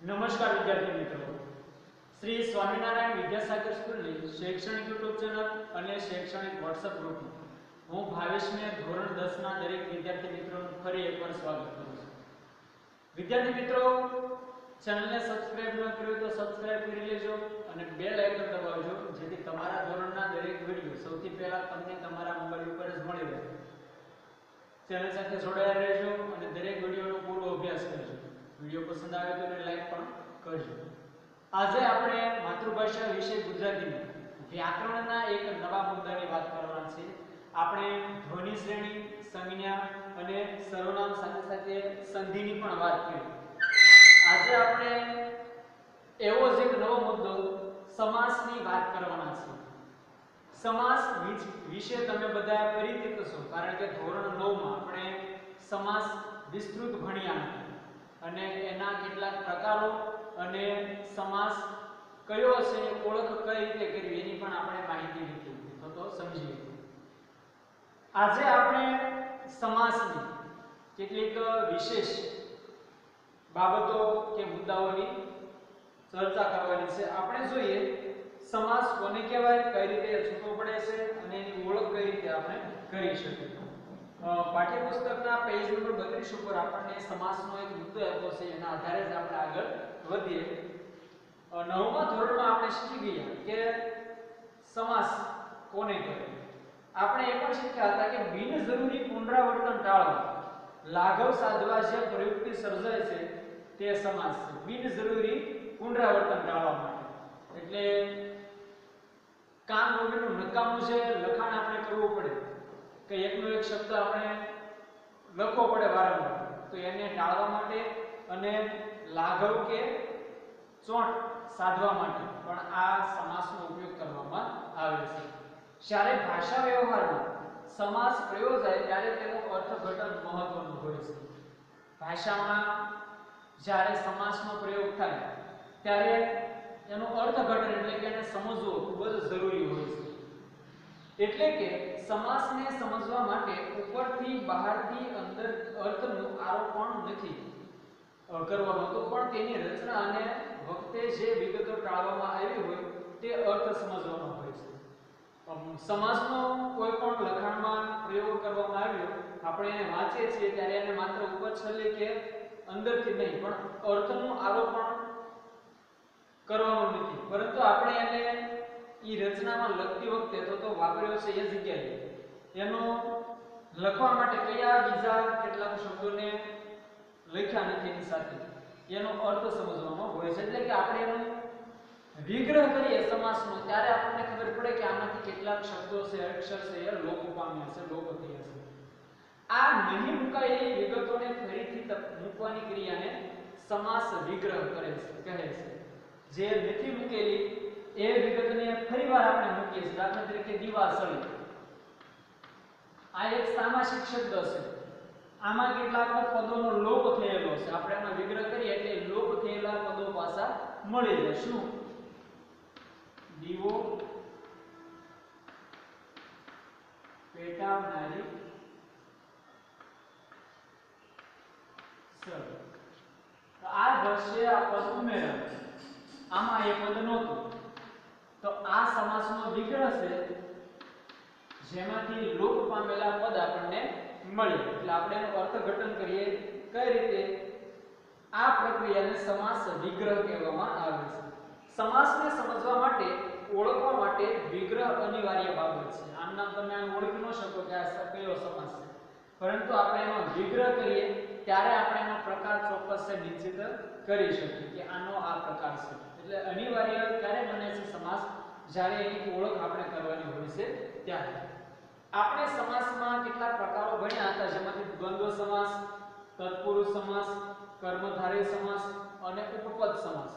નમસ્કાર વિદ્યાર્થી મિત્રો. શ્રી સ્વામિનારાયણ વિદ્યાસાગર સ્કૂલની શૈક્ષણિક યુટ્યુબ ચેનલ અને શૈક્ષણિક વોટ્સઅપ ગ્રુપમાં હું ભાવેશને ધોરણ દસના દરેક વિદ્યાર્થી મિત્રોનું ફરી એકવાર સ્વાગત કરું છું. વિદ્યાર્થી મિત્રો, ચેનલને સબસ્ક્રાઇબ ન કર્યું તો સબસ્ક્રાઇબ કરી લેજો અને બેલ આઇકન દબાવજો, જેથી તમારા ધોરણના દરેક વીડિયો સૌથી પહેલા તમને તમારા મોબાઈલ ઉપર જ મળી રહે. ચેનલ સાથે જોડાયા રહેજો અને દરેક વિડીયોનો પૂરો અભ્યાસ કરજો. વીડિયો પસંદ આવે તો એને લાઈક પણ કરજો. આજે આપણે માતૃભાષા વિશે ગુજરાતીમાં વ્યાકરણના એક નવા મુદ્દાની વાત કરવાના છે. આપણે ધ્વનિ શ્રેણી, સંજ્ઞા અને સર્વનામ સાથે સાથે સંધિની પણ વાત કરી. આજે આપણે એવો જ એક નવો મુદ્દો સમાસની વાત કરવાના છે. સમાસ વિશે તમે બધા પરિચિત છો કારણ કે ધોરણ 9 માં આપણે સમાસ વિસ્તૃત ભણ્યા અને એના કેટલાક પ્રકારો અને સમાસ કયો હશે ઓળખ કઈ રીતે કરવી એની પણ આપણે માહિતી લીધી. તો તો સમજીએ આજે આપણે સમાસની કેટલીક વિશેષ બાબતો કે મુદ્દાઓની ચર્ચા કરવાની છે. આપણે જોઈએ સમાસ કોને કહેવાય, કઈ રીતે છૂટો પડે છે અને એની ઓળખ કઈ રીતે આપણે કરી શકીએ. પાઠ્યપુસ્તકના પેજ નંબર 32 ઉપર આપણને સમાસનો એક મુદ્દો આપ્યો છે, એના આધારે જ આપણે આગળ વધીએ. નવમા ધોરણમાં આપણે શીખી ગયા કે સમાસ કોને કહેવાય આપણે એ પણ શીખ્યા હતા કે બિનજરૂરી પુનરાવર્તન ટાળવા લાઘવ સાધવા જે પ્રયુક્તિ સર્જાય છે, તે સમાસ છે. બિનજરૂરી પુનરાવર્તન ટાળવા માટે. એટલે કામ વગરનું નકામું છે, લખાણ આપણે કરવું પડે. કે એકનો એક શબ્દ આપણે લખવો પડે વારંવાર. તો એને ટાળવા માટે અને લાઘવ કે ચોંટ સાધવા માટે પણ આ સમાસનો ઉપયોગ કરવામાં આવે છે. જ્યારે ભાષા વ્યવહારમાં સમાસ પ્રયોજાય, ત્યારે તેનું અર્થઘટન મહત્વનું હોય છે. ભાષામાં જ્યારે સમાસનો પ્રયોગ થાય, ત્યારે એનું અર્થઘટન એટલે કે એને સમજવું ખૂબ જ જરૂરી હોય છે. એટલે કે સમાસને સમજવા માટે ઉપરથી બહારથી અંદર અર્થનું આરોપણ નથી કરવાનો. તો પણ તેની રચના અને વખતે જે વિગતો ટાળવામાં આવી હોય તે અર્થ સમજવાનો હોય છે. સમાસનો કોઈ પણ લખાણમાં પ્રયોગ કરવામાં આવ્યો, આપણે એને વાંચીએ છીએ ત્યારે એને માત્ર ઉપર છલ્લે કે અંદરથી નહીં, પણ અર્થનું આરોપણ કરવાનું નથી. પરંતુ આપણે ઈ રચનામાં લખતી વખતે તો તો વાપર્યો છે એ જગ્યાએ. એનો લખવા માટે કયા બીજા કેટલાક શબ્દોને લખ્યા નથી એની સાથે? એનો અર્થ સમજવાનો હોય છે. એટલે કે આપણે એનો વિગ્રહ કરીએ સમાસનો, ત્યારે આપણને ખબર પડે કે આમાંથી કેટલાક શબ્દો છે, અક્ષર છે, એ લોપ પામ્યા છે, લોપ થયા છે. આ નહીં મુકાયેલી વિગતોને ફરીથી મૂકવાની ક્રિયાને સમાસ વિગ્રહ કરે છે, કહે છે. જે નથી મૂકેલી એ વિગતને ફરીવાર આપણે મૂકીએ છીએ. દાખલા તરીકે દિવાસળી આ એક સામાસિક શબ્દ છે. આમાં કેટલાક પદોનો લોપ થયેલો છે. આપણે આનો વિગ્રહ કરીએ એટલે લોપ થયેલા પદો પાછા મળી જાય. શું? દીવો, પેટાવનારી સર આ દ્રશ્ય આ પદ ઉમેરા આમાં એ પદ નહોતું. તો આ સમાસનો વિગ્રહ છે, જેમાંથી લોપ પામેલા પદ આપણને મળે. એટલે આપણે એનું અર્થઘટન કરીએ, કઈ રીતે? આ પ્રક્રિયાને સમાસ વિગ્રહ કહેવામાં આવે છે. સમાસને સમજવા માટે, ઓળખવા માટે વિગ્રહ અનિવાર્ય બાબત છે. આમ નામ તમે ઓળખી ન શકો કે આ કયો સમાસ છે. પરંતુ આપણે એનો વિગ્રહ કરીએ ત્યારે આપણે એનો પ્રકાર ચોક્કસ નિશ્ચિત કરી શકીએ કે આનો આ પ્રકાર છે. એટલે અનિવાર્ય ક્યારે બને છે સમાસ? જ્યારે એની ઓળખ આપણે કરવાની હોય છે ત્યારે. આપણે સમાસમાં કેટલા પ્રકારો ભણ્યા હતા, જેમાંથી દ્વંદ્વ સમાસ, તત્પુરુષ સમાસ, કર્મધારય સમાસ અને ઉપપદ સમાસ.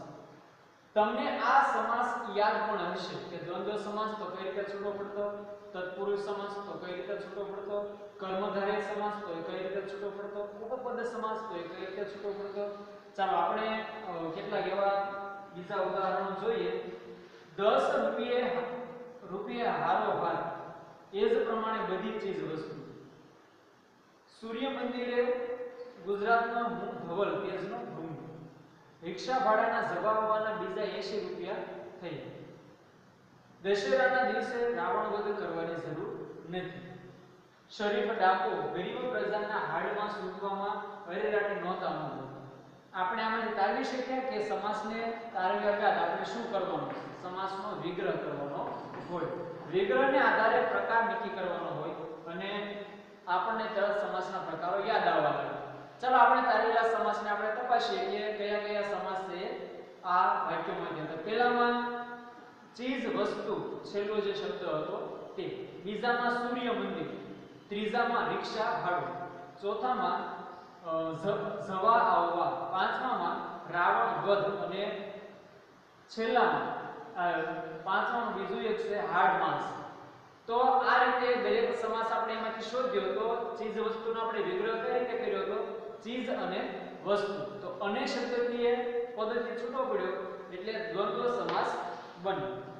તમને આ સમાસ યાદ પણ હશે કે દ્વંદ્વ સમાસ તો કઈ રીતે છૂટો પડતો તત્પુરુષ સમાસ તો કઈ રીતે છૂટો પડતો? કર્મધારય સમાસ તો કઈ રીતે છૂટો પડતો? ઉપપદ સમાસ તો કઈ રીતે છૂટો પડતો? ચાલો આપણે કેટલાક એવા બીજા ઉદાહરણો જોઈએ. 10 રૂપિયે રૂપિયા હારો હાર, એ જ પ્રમાણે બધી ચીજ વસ્તુ. સૂર્ય મંદિરે ગુજરાતના હું ધવલ તેજનો ભૂમિ. રિક્ષા ભાડાના જવાબવાના બીજા 80 રૂપિયા થઈ. દશેરાના દિવસે રાવણ વધ કરવાની જરૂર નથી. શરીફ ડાકો ગરીબ પ્રજાના હાડમાં સૂતવામાં અરેરાટી નહોતા અનુભવતા આપણે આમાં તારવી શક્યા કે સમાસને તારવ્યા બાદ આપણે શું કરવાનું? સમાસનો વિગ્રહ કરવાનો હોય. વિગ્રહને આધારે પ્રકાર નક્કી કરવાનો હોય અને આપણને તરત સમાસના પ્રકારો યાદ આવવા લાગે. ચાલો આપણે તારેલા સમાસને આપણે તપાસીએ કે કયા કયા સમાસ છે આ વાક્યમાં પહેલામાં ચીજ વસ્તુ છેલ્લો જે શબ્દ હતો તે, બીજામાં સૂર્ય મંદિર, ત્રીજામાં રિક્ષા ભાડું, ચોથામાં જવા આવવા, પાંચમામાં રાવણ વધ અને છેલ્લામાં પાંચમામાં બીજું એક છે હાડ માસ. તો આ રીતે દરેક સમાસ આપણે એમાંથી શોધ્યો તો ચીજ વસ્તુનો આપણે વિગ્રહ કઈ રીતે કર્યો હતો? ચીજ અને વસ્તુ. તો અને શબ્દથી એ પદ્ધતિ છૂટો પડ્યો, એટલે દ્વંદ્વ સમાસ બન્યો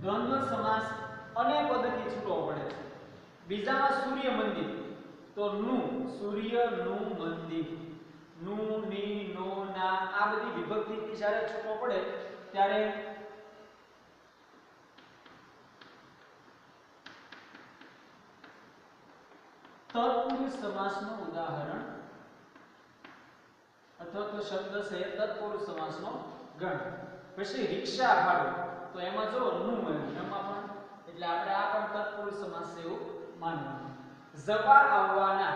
દ્વંદ્વ સમાસ અને પદથી છૂટો પડે છે બીજામાં સૂર્ય મંદિર તો નું સૂર્યનું મંદિરનું ની નો ના આ બધી વિભક્તિથી જ્યારે છૂટો પડે ત્યારે તત્પુરુષ સમાસનું ઉદાહરણ અથવા તો શબ્દ છે તત્પુરુષ સમાસનો ગણ. પછી રિક્ષા ભાડું. તો એમાં જો નું મળ્યું એમાં પણ એટલે આપણે આ પણ તત્પુરુષ સમાસ એવું માનવાનું. જવા આવવાના,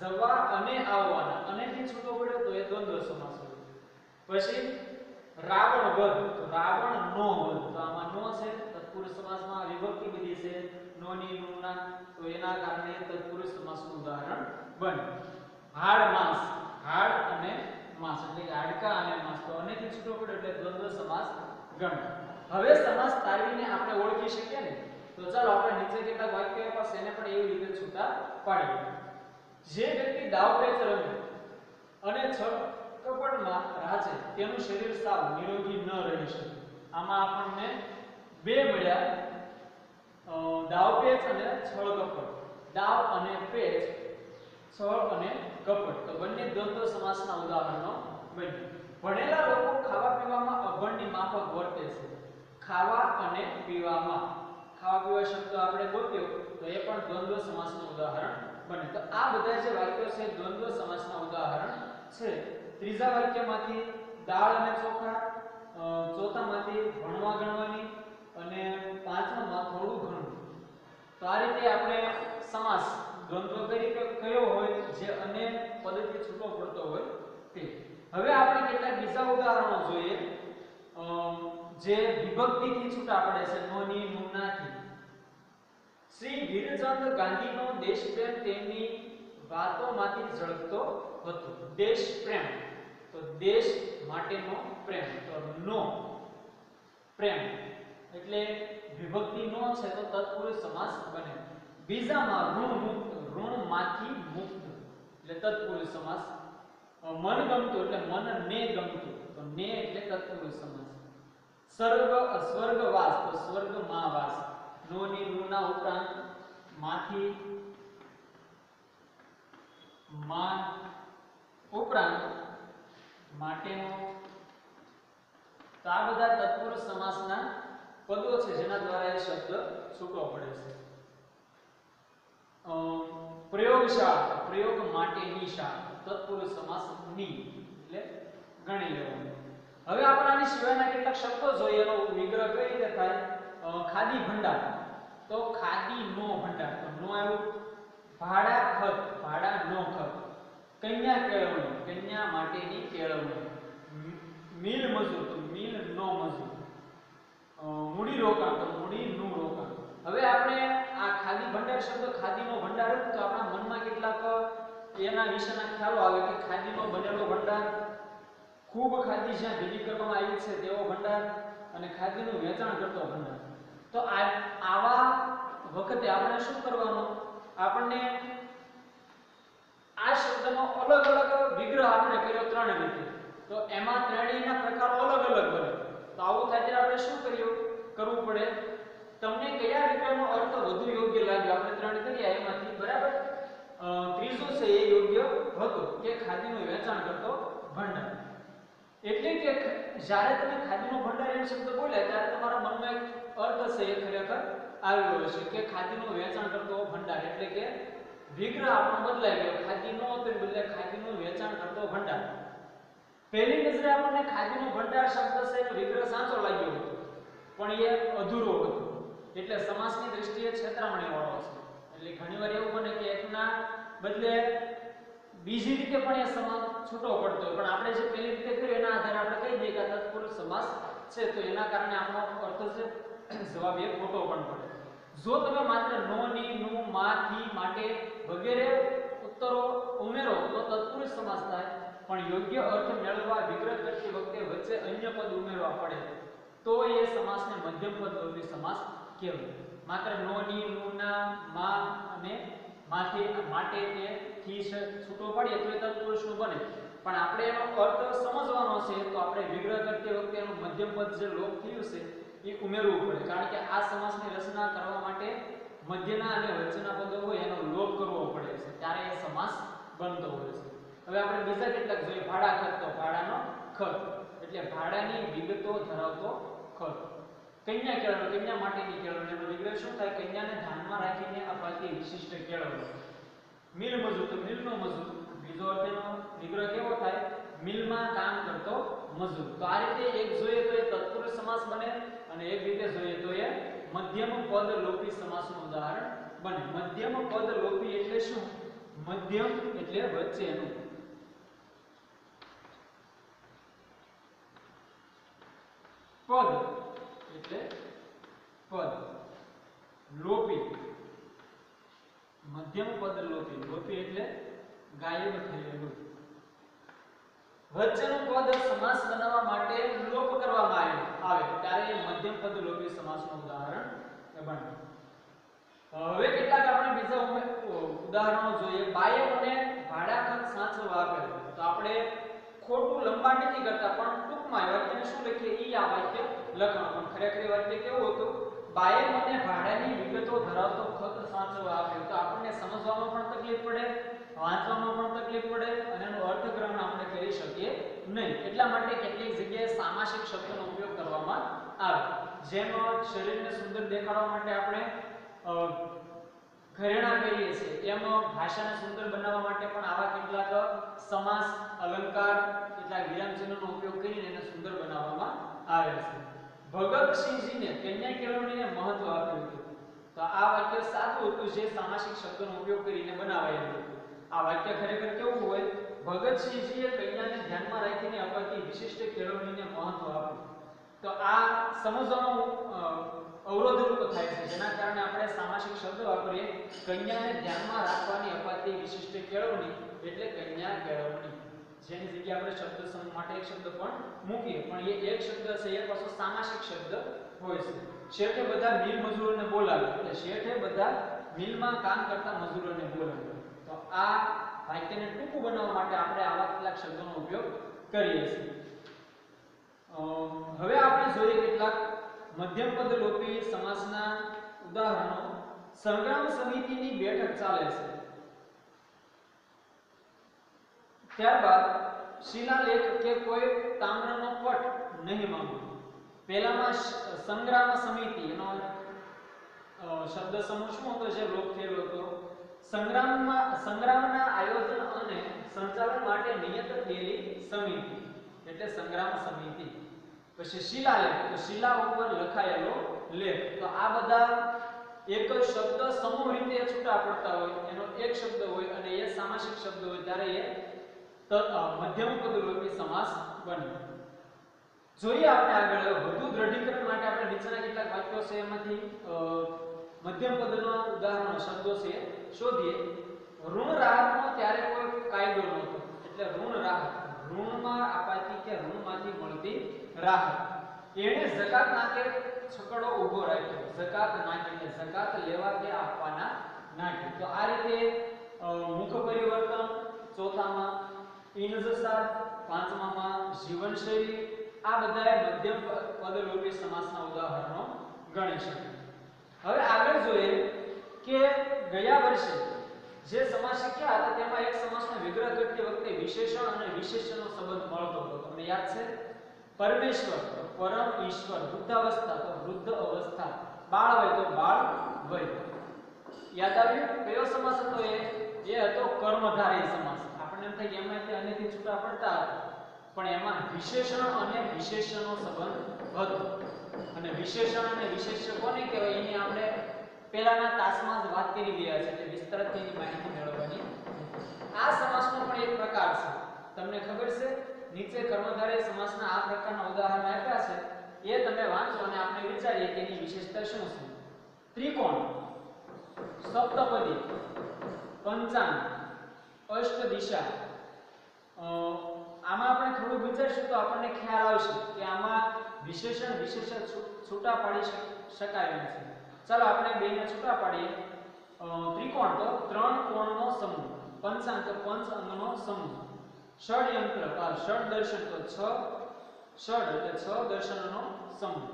જવા અને આવવાના, અને થી છૂટો પડ્યો તો એ દ્વંદ્વ સમાસ પછી રાવણ વધ, તો રાવણ નો વધ. તત્પુરુષ સમાસમાં વિભક્તિ બધી છે. નોની, નુના, તો એના કારણે તત્પુરુષ સમાસનું ઉદાહરણ બને હાડ માંસ, હાડ અને માંસ, એટલે હાડકા અને માંસ, તો અનેક છૂટો પડે એટલે દ્વંદ્વ સમાસ ગણ હવે સમાસ તારવીને આપણે ઓળખી શકીએ ને? તો ચાલો આપણે નીચે કેટલાક વાક્યો આપ્યા એને પણ એવી રીતે છૂટા પાડીએ જે વ્યક્તિ દાવ પેચ રમે અને છળ કપટમાં રાચે, તેનું શરીર સાવ નિરોગી ન રહી શકે. આમાં આપણને બે મળ્યા દાવ પેચ અને છળ કપટ દાવ અને પેચ, છળ અને કપટ તો બંને દ્વંદ્વ સમાસના ઉદાહરણો બન્યું. ભણેલા લોકો ખાવા પીવામાં અભણની માફક વર્તે છે. ખાવા અને પીવામાં. ખાવા પીવા શબ્દ આપણે ગોત્યો, તો એ પણ દ્વંદ્વ સમાસનું ઉદાહરણ બને તો આ બધા જે વાક્યો છે, દ્વંદ્વ સમાસના ઉદાહરણ છે. ત્રીજા વાક્યમાંથી દાળ અને ચોખા ચોથામાંથી ભણવા ગણવાની અને પાંચમામાં થોડું ઘણું. તો આ રીતે આપણે સમાસ દ્વંદ્વ તરીકે કયો હોય, જે અન્ય પદથી છૂટો પડતો હોય તે. હવે આપણે કેટલાક બીજા ઉદાહરણો જોઈએ. જે વિભક્તિથી છૂટા પડે છે, નોની, નુનાથી. શ્રી વીરચંદ ગાંધીનો દેશપ્રેમ તેમની વાતોમાંથી ઝળકતો હતો. દેશ પ્રેમ. તો દેશ માટેનો પ્રેમ. તો નો પ્રેમ. એટલે વિભક્તિ નો છે તો તત્પુરુષ સમાસ બને. બીજામાં ઋણ મુક્ત ઋણમાંથી મુક્ત. એટલે તત્પુરુષ સમાસ. મન ગમતું એટલે મન ને ગમતું. તો ને એટલે તત્પુરુષ સમાસ. સ્વર્ગ સ્વર્ગવાસ. તો સ્વર્ગમાં વાસ નો ની નુના ઉપરાંતમાંથી માન ઉપરાંત માટેનો તો આ બધા તત્પુરુષ સમાસના પદો છે, જેના દ્વારા એ શબ્દ છૂટો પડે છે. પ્રયોગશાળા, પ્રયોગ માટેની શાળા તત્પુરુષ સમાસની, એટલે ગણી લેવાનું. હવે આપણે આની સિવાયના કેટલાક શબ્દો જોઈએ, એનો વિગ્રહ કઈ રીતે થાય? ખાદી ભંડાર. તો ખાદી નો ભંડાર. તો નો આવ્યું? ભાડા ખત, ભાડા નો ખત. કન્યા કેળવણી, કન્યા માટેની કેળવણી. મિલ મજૂર, તો મિલ નો મજૂર. મૂડી રોકાણ તો મૂડી નું રોકાણ. હવે આપણે આ ખાદી ભંડાર શબ્દ ખાદીનો ભંડાર તો આપણા મનમાં કેટલાક એના વિશેના ખ્યાલો આવે કે ખાદીનો બનેલો ભંડાર ખૂબ ખાદી જ્યાં ભેગી કરવામાં આવી છે તેવો ભંડાર અને ખાદીનું વેચાણ કરતો ભંડાર. તો આ, આવા વખતે આપણે શું કરવાનું? આપણને આ શબ્દનો અલગ અલગ વિગ્રહ આપણે કર્યો ત્રણ રીતે. તો એમાં ત્રણેયના પ્રકારો અલગ અલગ બને. તો આવું થાય ત્યારે આપણે શું કર્યું કરવું પડે. તમને કયા વિકલ્પનો અર્થ વધુ યોગ્ય લાગ્યો? આપણે ત્રણ કર્યા એમાંથી, બરાબર? ત્રીજો છે એ યોગ્ય હતો કે ખાદીનું વેચાણ કરતો ભંડાર. એટલે કે જ્યારે તમે ખાદીનો ભંડાર એમ શબ્દ બોલ્યા, ત્યારે તમારા મનમાં એક અર્થ છે એ ખરેખર આવેલો છે કે ખાદીનું વેચાણ કરતો ભંડાર. એટલે કે વિગ્રહ આપણો બદલાઈ ગયો. ખાદીનો તો બદલે ખાદીનું વેચાણ કરતો ભંડાર. પહેલી નજરે આપણને ખાદ્યનો ભંડાર શબ્દ છે એનો વિગ્રહ સાચો લાગ્યો હતો. પણ એ અધૂરો હતો. એટલે સમાસની દ્રષ્ટિએ છેતરામણી વાળો છે. એટલે ઘણીવાર એવું બને કે એકના બદલે બીજી રીતે પણ એ સમાસ છૂટો પડતો પણ આપણે જે પહેલી રીતે કર્યું એના આધારે આપણે કહી દઈએ કે તત્પુરુષ સમાસ છે, તો એના કારણે આપણો અર્થ છે, જવાબ એ ખોટો પણ પડે. જો તમે માત્ર નો, ની, નું માથી માટે વગેરે ઉત્તરો ઉમેરો, તો તત્પુરુષ સમાસ થાય પણ યોગ્ય અર્થ મેળવવા વિગ્રહ કરતી વખતે વચ્ચે અન્ય પદ ઉમેરવા પડે. તો એ સમાસને મધ્યમ પદ સમાસ કહેવાય. માત્ર નો, ની, મા અને માથે, માટે કે થી છૂટો પડે તો એ તત્પુરુષનું બને. પણ આપણે એનો અર્થ સમજવાનો છે તો આપણે વિગ્રહ કરતી વખતે એનું મધ્યમ પદ જે લોપ થયું છે એ ઉમેરવું પડે. કારણ કે આ સમાસની રચના કરવા માટે મધ્યના અને વચ્ચેના પદો હોય એનો લોપ કરવો પડે છે. ત્યારે એ સમાસ બનતો હોય છે. હવે આપણે બીજા કેટલાક જોઈએ. ભાડા ખર્ચ ભાડાનો ખર્ચ. એટલે ભાડાની વિગતો ધરાવતો ખર્ચ. કન્યા કેળવણી, કન્યા માટેની કેળવણી. એનો વિગ્રહ શું થાય? કન્યાને ધ્યાનમાં રાખીને અપાતી વિશિષ્ટ કેળવણી. મિલ મજૂર. તો મિલનો મજૂર. બીજો અર્થ એનો વિગ્રહ કેવો થાય? મિલમાં કામ કરતો મજૂર. તો આ રીતે એક જોઈએ તો એ તત્પુરુષ સમાસ બને અને એક રીતે જોઈએ તો એ મધ્યમ પદ લોપી સમાસનું ઉદાહરણ બને. મધ્યમ પદ લોપી એટલે શું? મધ્યમ એટલે વચ્ચેનું. પદ, એટલે પદ. લોપી. મધ્યમ પદ લોપી. લોપી એટલે ગાયબ થયેલું. વચ્ચેનું પદ સમાસ બનાવવા માટે લોપ કરવામાં આવે. આવે. ત્યારે મધ્યમ પદ લોપી સમાસનું ઉદાહરણ બને. હવે કેટલાક આપણે બીજા ઉદાહરણો જોઈએ. બાયમ અને ભાડાખત સાચવવા આપેલ. તો આપણે ખોટું લંબાણ નથી કરતા, પણ ટૂંકમાં વાક્યને શું લખીએ? ઈ આ વાક્ય લખવાનું. પણ ખરેખર વાક્ય કેવું હતું? બાએ અને ભાડાની વિગતો ધરાવતો ખત સાચવવા આપ્યો. તો આપણને સમજવામાં પણ તકલીફ પડે, વાંચવામાં પણ તકલીફ પડે, અને એનું અર્થગ્રહણ આપણે કરી શકીએ નહીં. એટલા માટે કેટલીક જગ્યાએ સામાસિક શબ્દનો ઉપયોગ કરવામાં આવે. જેમ શરીરને સુંદર દેખાડવા માટે આપણે ઘરેણા કહીએ છીએ એમ ભાષાને સુંદર બનાવવા માટે પણ આવા કેટલાક સમાસ, અલંકાર, કેટલાક વિરામચિહ્નોનો ઉપયોગ કરીને એને સુંદર બનાવવામાં આવે છે. ભગતસિંહજીને કન્યા કેળવણીને મહત્વ આપ્યું હતું. તો આ વાક્ય સાચું હતું જે સામાસિક શબ્દોનો ઉપયોગ કરીને બનાવાયેલું હતું. આ વાક્ય ખરેખર કેવું હોય? ભગતસિંહજીએ કન્યાને ધ્યાનમાં રાખીને અપાતી વિશિષ્ટ કેળવણીને મહત્વ આપ્યું. તો આ સમજવામાં અવરોધરૂપ થાય છે. જેના કારણે આપણે સામાસિક શબ્દ વાપરીએ કન્યાને ધ્યાનમાં રાખવાની અપાતી વિશિષ્ટ કેળવણી એટલે કન્યા કેળવણી. જેની જગ્યાએ આપણે શબ્દ સમૂહ માટે એક શબ્દ પણ મૂકીએ. પણ એ એક શબ્દ છે એ પાછો સામાસિક શબ્દ હોય છે. શેઠે બધા મિલ મજૂરોને બોલાવે. એટલે શેઠે બધા મિલમાં કામ કરતા મજૂરોને બોલાવે. તો આ વાક્યને ટૂંકું બનાવવા માટે આપણે આવા કેટલાક શબ્દોનો ઉપયોગ કરીએ છીએ. હવે આપણે જોઈએ કેટલાક મધ્યમ પદ લોપી સમાસના ઉદાહરણો. સંગ્રામ સમિતિની બેઠક ચાલે છે. ત્યારબાદ શિલાલેખ કે કોઈ તામ્રનો પટ નહીં માંગો. પહેલામાં સંગ્રામ સમિતિ, એનો શબ્દ સમૂહ શું હતો જે લોપ થયેલો હતો. સંગ્રામમાં, સંગ્રામના આયોજન અને સંચાલન માટે નિયત થયેલી સમિતિ, એટલે સંગ્રામ સમિતિ. પછી શિલાલેખ, તો શિલા ઉપર લખાયેલો લેખ. તો આ બધા એક જ શબ્દ સમૂહ રીતે છૂટા પડતા હોય, એનો એક શબ્દ હોય અને એ સામાસિક શબ્દ હોય, ત્યારે એ મધ્યમ પદલોપી સમાસ બને. જોઈએ આપણે આગળ વધુ દ્રઢીકરણ માટે આપણે નીચેના કેટલાક વાક્યો છે, એમાંથી મધ્યમ પદના ઉદાહરણો, શબ્દો છે, શોધીએ. ઋણ રાહતનો ત્યારે કોઈ કાયદો નહોતો. એટલે ઋણ રાહત, ઋણમાં આપાતી કે ઋણમાંથી મળતી રાહત. એણે જકાત નાકે છકડો ઊભો રાખ્યો. જકાત નાખીને જકાત લેવા કે આપવાના નાકે તો આ રીતે મુખ પરિવર્તન, ચોથામાં ઇનજસાદ પાંચમામાં જીવનશૈલી, આ બધાએ મધ્યમ પદલોપી સમાસના ઉદાહરણો ગણી શકાય. હવે આગળ જોઈએ કે ગયા વર્ષે જે સમાસ શીખ્યા હતા, તેમાં એક સમાસનો વિગ્રહ કરતી વખતે વિશેષણ અને વિશેષણનો સંબંધ મળતો હતો. તમને યાદ છે? પરમેશ્વર તો પરમ ઈશ્વર, વૃદ્ધાવસ્થા તો વૃદ્ધ અવસ્થા, બાળ વય તો બાળ વય યાદ આવ્યું? કયો સમાસ હતો એ? એ હતો કર્મધારય સમાસ. આપણને એમ થાય એમાંથી અનેથી છૂટા પડતા પણ એમાં વિશેષણ અને વિશેષણનો સંબંધ હતો. અને વિશેષણ અને વિશેષ્ય કોને કહેવાય? એની આપણે પહેલાના તાસમાં જ વાત કરી ગયા છે એટલે વિસ્તૃત એની માહિતી મેળવવાની. આ સમાસનો પણ એક પ્રકાર છે. તમને ખબર છે? નીચે કર્મધારય સમાસના આ પ્રકારના ઉદાહરણ આપ્યા છે. એ તમે વાંચો અને આપણે વિચારીએ કે એની વિશેષતા શું છે. ત્રિકોણ. સપ્તપદી. પંચાંગ. અષ્ટ દિશા આમાં આપણે થોડું વિચારશું તો આપણને ખ્યાલ આવશે કે આમાં વિશેષણ વિશેષણ છૂટા પાડી શકાય છે ચાલો આપણે બેને છૂટા પાડીએ. ત્રિકોણ તો ત્રણ કોણનો સમૂહ. પંચાંગ તો પંચ અંગનો સમૂહ. ષડયંત્ર ષડ દર્શન તો છ, ષડ એટલે છ દર્શનનો સમૂહ.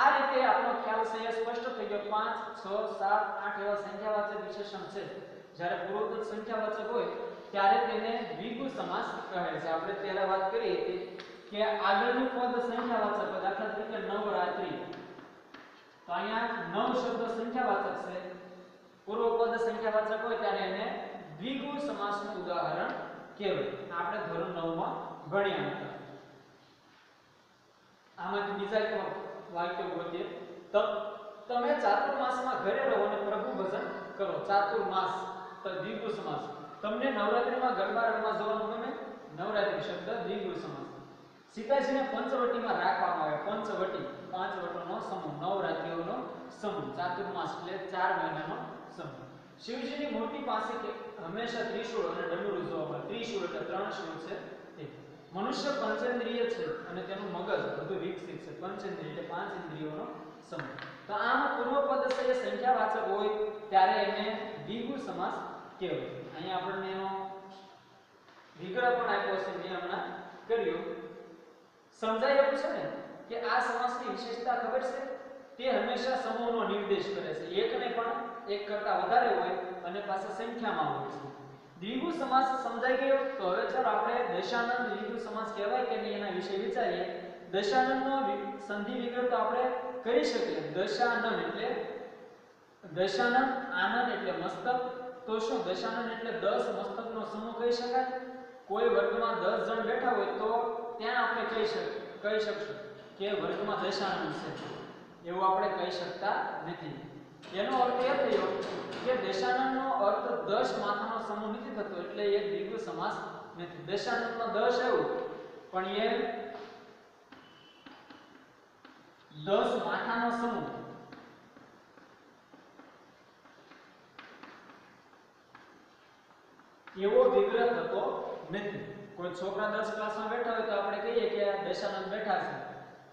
આ રીતે આપણો ખ્યાલ છે સ્પષ્ટ થઈ ગયો. 5 6 7 8 એવા સંખ્યાવાચક વિશેષણ છે. જ્યારે પૂર્વપદ સંખ્યાવાચક હોય, ત્યારે તેને દ્વિગુ સમાસ કહે છે. આપણે પહેલા વાત કરી હતી કે આગળનું પદ સંખ્યાવાચક પદ દાખલા તરીકે નવરાત્રિ. તો અહીંયા નવ શબ્દ સંખ્યાવાચક છે. પૂર્વપદ સંખ્યાવાચક હોય ત્યારે એને દ્વિગુ સમાસનું ઉદાહરણ કહેવાય આપણે ધોરણ 9 માં ભણ્યા હતા. આમાંથી બીજા એક વાક્ય બોલીએ. તમે ચાતુર્માસમાં ઘરે રહો અને પ્રભુ ભજન કરો. ચાતુર્માસ, તો દ્વિગુ સમાસ. તમને નવરાત્રીમાં ગરબા રમવા જવાનું ગમે? નવરાત્રી શબ્દ દ્વિગુ સમાસ. સીતાજીને પંચવટીમાં રાખવામાં આવે. પંચવટી પાંચ વટોનો સમૂહ. નવરાત્રિઓનો સમૂહ. ચાતુર્માસ એટલે ચાર મહિનાનો સમૂહ. શિવજીની મૂર્તિ પાસે કે હંમેશા ત્રિશૂળ અને ડમરૂ જોવા ત્રિશુળ એટલે ત્રણ શુળ છે તે મનુષ્ય પંચેન્દ્રિય છે અને તેનું મગજ વધુ વિકસિત છે. પંચેન્દ્રિય એટલે પાંચ ઇન્દ્રિયોનો સમૂહ. તો આમ પૂર્વપદ છે એ સંખ્યાવાચક હોય ત્યારે એને દ્વિગુ સમાસ કહેવાય અહીંયા આપણને એનો વિગ્રહ પણ આપ્યો છે મેં હમણાં કર્યો. સમજાય એવું છે ને? કે આ સમાસની વિશેષતા ખબર છે? તે હંમેશા સમૂહનો નિર્દેશ કરે છે. એકને પણ એક કરતા વધારે હોય અને પાછા સંખ્યામાં હોય છે. દ્વિગુ સમાસ સમજાઈ ગયો તો હવે ચાલો આપણે દશાનંદ દ્વિગુ સમાસ કહેવાય કે નહીં એના વિશે વિચારીએ. દશાનંદનો સંધિ વિગ્રહ તો આપણે કરી શકીએ. દશાનંદ એટલે દશાનંદ આનંદ એટલે મસ્તક. તો શું? દશાનંદ એટલે 10 મસ્તકનો સમૂહ કહી શકાય? કોઈ વર્ગમાં 10 જણ બેઠા હોય તો ત્યાં આપણે કહી શક, કહી શકશું કે વર્ગમાં દશાનંદ છે. એવું આપણે કહી શકતા નથી. એનો અર્થ એ થયો કે દશાનંદનો અર્થ દશ માથાનો સમૂહ નથી થતો, એટલે એ દ્વિગુ સમાસ નથી. દશાનંદનો દશ એવું, પણ એ દસ માથાનો સમૂહ. એવો વિગ્રહ થતો નથી. કોઈ છોકરા દસ ક્લાસમાં બેઠા હોય તો આપણે કહીએ કે દશાનંદ બેઠા છે.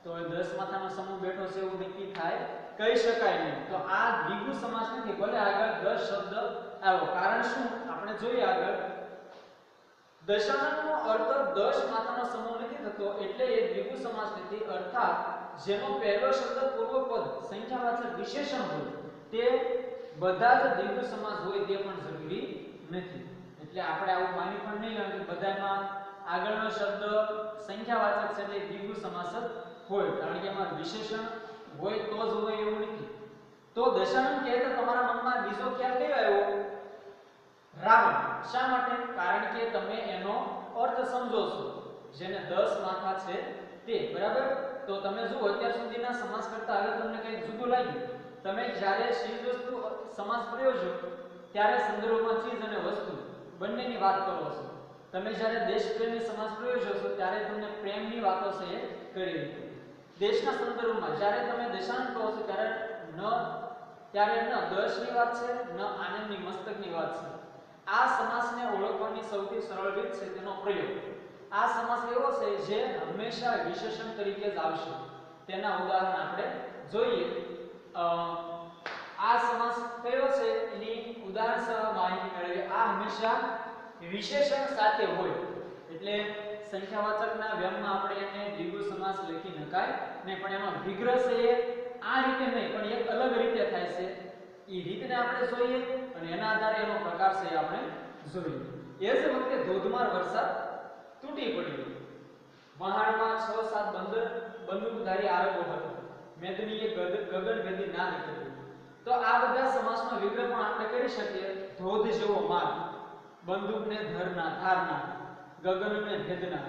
તો 10 માથાનો સમૂહ બેઠો છે એવું નક્કી થાય. કહી શકાય નહીં. તો આ દ્વિગુ સમાસ નથી. ભલે આગળ 10 શબ્દ આવ્યો. કારણ શું? આપણે જોઈએ આગળ. દશાંશનો અર્થ 10 માથાનો સમૂહ નથી થતો એટલે એ દ્વિગુ સમાસ નથી. અર્થાત, જેનો પહેલો શબ્દ પૂર્વપદ સંખ્યાવાચક વિશેષણ હોય, તે બધા જ દ્વિગુ સમાસ હોય તે પણ જરૂરી નથી. એટલે આપણે આવું માની પણ નહીં કે બધામાં આગળનો શબ્દ સંખ્યાવાચક છે એટલે દ્વિગુ સમાસક હોય, કારણ કે એમાં વિશેષણ હોય તો જ હોય એવું નથી. તો દશાનંદ કહે તો તમારા મનમાં બીજો ખ્યાલ કયો આવ્યો? રાવણ. શા માટે? કારણ કે તમે એનો અર્થ સમજો છો. જેને 10 માથા છે તે, બરાબર? તો તમે જુઓ, અત્યાર સુધીના સમાસ કરતા હવે તમને કંઈક જુદું લાગ્યું. તમે જ્યારે ચીજ વસ્તુ સમાસ પ્રયોજો, ત્યારે સંદર્ભમાં ચીજ અને વસ્તુ બંનેની વાત કરો છો. તમે જ્યારે દેશપ્રેમી સમાજ પ્રયોજો છો ત્યારે તમને પ્રેમની વાતો છે એ કરી દેશના સંદર્ભમાં જ્યારે તમે દેશાંત કહો છો, ત્યારે ન ત્યારે ન દર્શની વાત છે, ન આનંદની, મસ્તકની વાત છે. આ સમાસને ઓળખવાની સૌથી સરળ રીત છે તેનો પ્રયોગ. આ સમાસ એવો છે જે હંમેશા વિશેષણ તરીકે જ આવશે. તેના ઉદાહરણ આપણે જોઈએ. આ સમાસ કયો છે? એની ઉદાહરણ સહ માહિતી મેળવીએ. આ હંમેશા વિશેષણ સાથે હોય, એટલે સંખ્યાવાચકના વ્યંગમાં આપણે એને દ્વિગુ સમાસ લખી નકાય નહીં, પણ એમાં વિગ્રહ છે આ રીતે નહીં, પણ એક અલગ રીતે થાય છે. એ રીતને આપણે જોઈએ અને એના આધારે એનો પ્રકાર છે આપણે જોઈએ. એ જ વખતે ધોધમાર વરસાદ તૂટી પડ્યો. વહાણમાં છ, સાત બંદર, બંદૂકધારી આરબો હતો. મેદનીએ ગગન ગગનભેદી ના નીકળ્યું. તો આ બધા સમાસનો વિગ્રહ પણ આપણે કરી શકીએ, ધોધ જેવો માર બંદૂકને ધરના, ધારના, ગગનને ભેદના.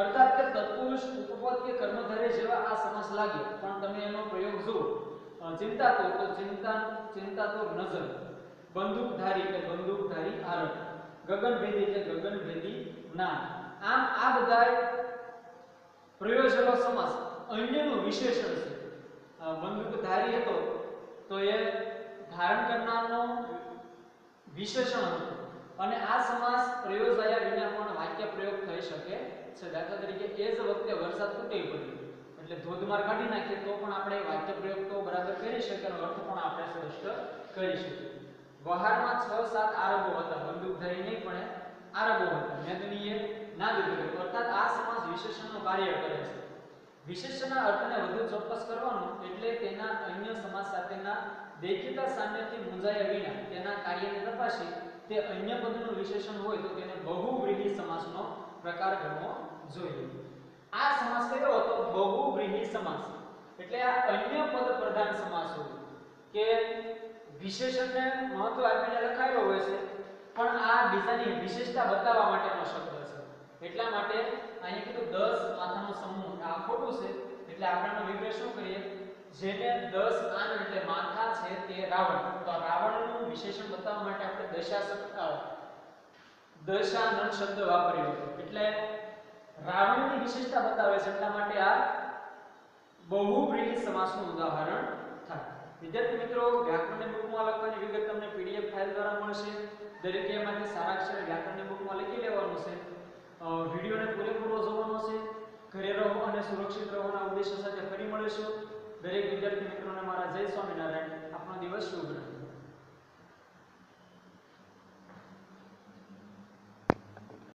અર્થાત કે તત્પુરુષ ઉપપદ કે કર્મધારય જેવા આ સમાસ લાગે, પણ તમે એનો પ્રયોગ જુઓ. ચિંતા તો તો ચિંતા ચિંતા તો નજર. બંદૂકધારી કે બંદૂકધારી આરબ ગગનભેદી કે ગગનભેદી ના. આમ આ બધા પ્રયોજનો સમાસ. અન્યનું વિશેષણ છે. બંદૂકધારી હતો તો એ ધારણ કરનારનો વિશેષણ હતું. અને આ સમાસ પ્રયોજાયા વિના પણ વાક્ય પ્રયોગ થઈ શકે છે. દાખલા તરીકે, એ જ વખતે વરસાદ તૂટી પડ્યો. એટલે ધોધમાર કાઢી નાખીએ તો પણ આપણે વાક્ય પ્રયોગ તો બરાબર કરી શકીએ અને અર્થ પણ આપણે સ્પષ્ટ કરી શકીએ. વહારમાં છ, સાત આરબો હતા. બંદૂકધારી નહીં, પણ આરબો હતા. મેદનીએ ના દીધું અર્થાત આ સમાસ વિશેષણનું કાર્ય કરે છે. વિશેષણના અર્થને વધુ ચોક્કસ કરવાનું એટલે તેના અન્ય સમાસ સાથેના દેખીતા સામ્યથી મૂંઝાયા વિના તેના કાર્યને તપાસી તે અન્ય પદનું વિશેષણ હોય તો તેને બહુવ્રીહી સમાસનો પ્રકાર ગણવો જોઈએ. આ સમાસ કયો હતો? બહુવ્રીહી સમાસ. એટલે આ અન્ય પદ પ્રધાન સમાસ હોય કે વિશેષણને મહત્વ આપીને લખાયેલો હોય છે, પણ આ બીજાની વિશેષતા બતાવવા માટેનો શબ્દ છે. એટલા માટે અહીંયા કીધું 10 માથાનો સમૂહ, આ ખોટું છે. એટલે આપણે આનો વિગ્રહ શું કરીએ? જેને 10 આન એટલે માથા છે તે રાવણ. તો રાવણનું વિશેષણ બતાવવા માટે આપણે દશા શબ્દ દશાનન શબ્દ વાપર્યો. એટલે રાવણની વિશેષતા બતાવે છે. એટલા માટે આ બહુવ્રીહી સમાસનું ઉદાહરણ થાય. વિદ્યાર્થી મિત્રો, વ્યાકરણની બુકમાં લખવાની વિગત તમને પીડીએફ ફાઇલ દ્વારા મળશે. દરેક એમાંથી સારા અક્ષરે વ્યાકરણની બુકમાં લખી લેવાનું છે. વિડીયોને પૂરેપૂરો જોવાનો છે. ઘરે રહો અને સુરક્ષિત રહેવાના ઉદ્દેશ્ય સાથે ફરી મળીશું. દરેક વિદ્યાર્થી મિત્રોને મારા જય સ્વામિનારાયણ. આપનો દિવસ શુભ રહે.